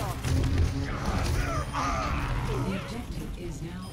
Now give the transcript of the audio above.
The objective is now.